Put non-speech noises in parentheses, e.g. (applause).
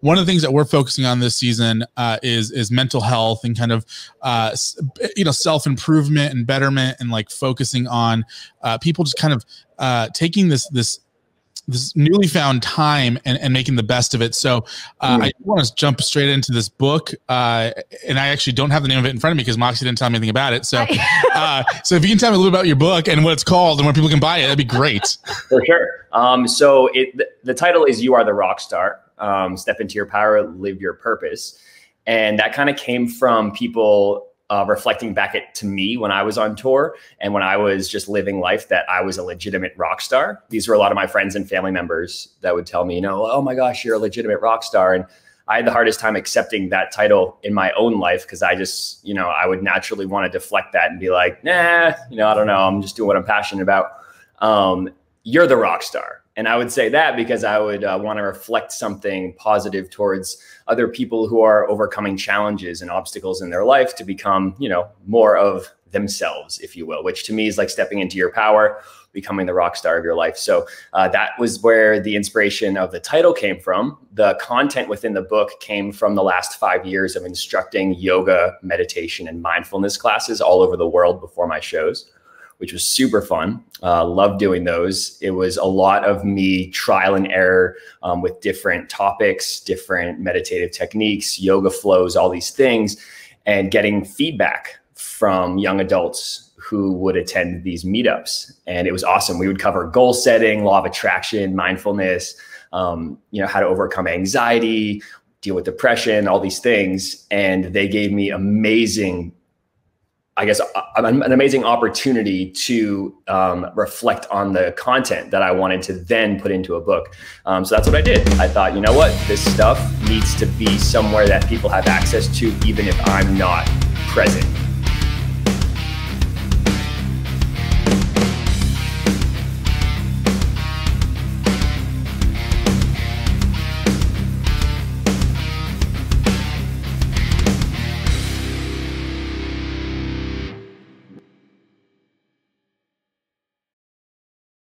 one of the things that we're focusing on this season uh, is is mental health and kind of uh, you know self improvement and betterment and like focusing on uh, people just kind of uh, taking this this this newly found time and, and making the best of it. So uh, mm. I want to jump straight into this book, uh, and I actually don't have the name of it in front of me because Moxy didn't tell me anything about it. So, (laughs) uh, so if you can tell me a little bit about your book and what it's called and where people can buy it, that'd be great. For sure. Um, so it, the, the, title is "You Are the Rock Star." Um, step into your power, live your purpose, and that kind of came from people uh, reflecting back at to me when I was on tour and when I was just living life that I was a legitimate rock star. These were a lot of my friends and family members that would tell me, you know, oh my gosh, you're a legitimate rock star. And I had the hardest time accepting that title in my own life because I just, you know, I would naturally want to deflect that and be like, nah, you know, I don't know. I'm just doing what I'm passionate about. Um, you're the rock star. And I would say that because I would uh, want to reflect something positive towards other people who are overcoming challenges and obstacles in their life to become, you know, more of themselves, if you will, which to me is like stepping into your power, becoming the rock star of your life. So uh, that was where the inspiration of the title came from. The content within the book came from the last five years of instructing yoga, meditation, and mindfulness classes all over the world before my shows which was super fun. Uh, loved doing those. It was a lot of me trial and error um, with different topics, different meditative techniques, yoga flows, all these things, and getting feedback from young adults who would attend these meetups. And it was awesome. We would cover goal setting, law of attraction, mindfulness, um, you know, how to overcome anxiety, deal with depression, all these things. And they gave me amazing I guess, an amazing opportunity to um, reflect on the content that I wanted to then put into a book. Um, so that's what I did. I thought, you know what, this stuff needs to be somewhere that people have access to, even if I'm not present.